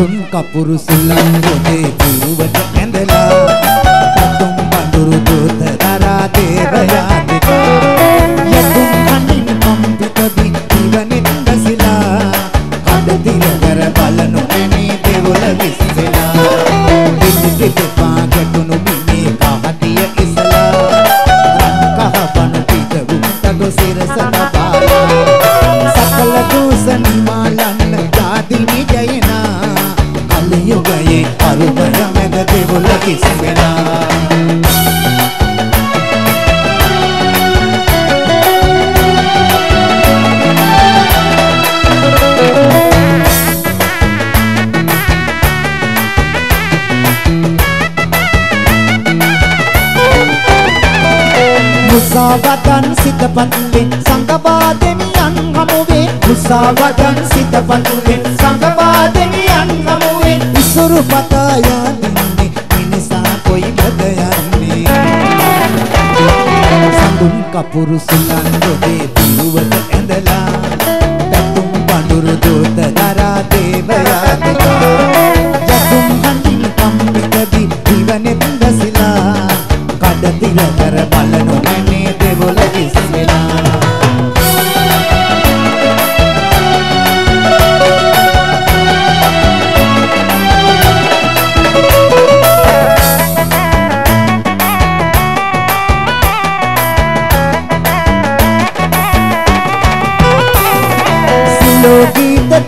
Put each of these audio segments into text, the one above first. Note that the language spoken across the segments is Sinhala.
කපුරු සුලං ගොඩේ පිරුවට ඇඳලා පතුම් බඳුරු දූත දරා දේවයාතිකා යතුම් කණින් කම්පිත දිවනෙත් අරුමය මැද දෙවොල කිස්වෙනා මුසාවදන් සිතපතුලෙන් සංගපාදෙනියන් හමුවේ. මුසාවදන් සිතපතුලෙන් සංගපාදෙනියන් හමුවේ. ඉසුරු පතා යන්නේ සඳුන් කපුරු සුලන් ගොඩේ පිරුවට ඇඳලා පැතුම් පඳුරු දූත දරා දේවයාතිකා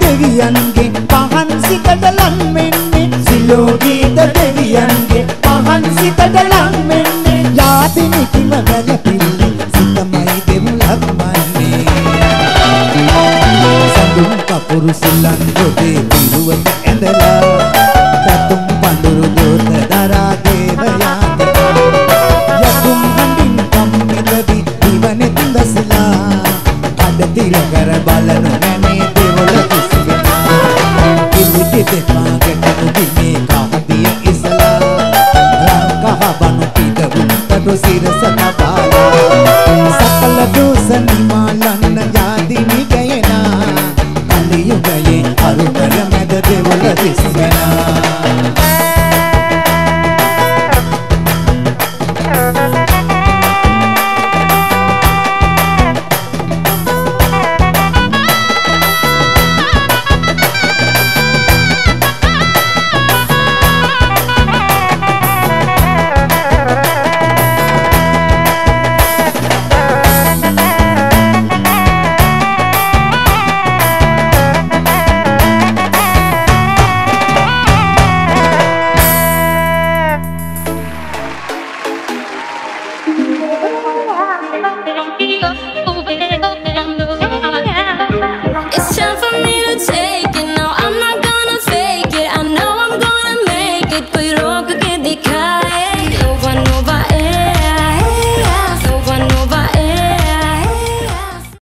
දෙවියන්ගේ පහන් සිතට ලන් වෙන්නේ. සිලෝගීත දෙවියන්ගේ පහන් සිතට ලන් වෙන්නේ. යාතිනි කිම වැළපිල්ල සිතමයි දෙමුලක් මන්නේ සඳුන් කපුරු සුලන් ගොඩේ පිරුවට ඇඳලා පැතුම් කිලිටි දෙපාකට උදිනේ කහදිය ඉසලා රංකහ බනු පිට උන්ටට සිරස තබාලා සකල දෝස නිමාලන්න ජාතිනි ගයනා කලියුගයේ අරුකර මැද දෙවොල දිස්වෙනා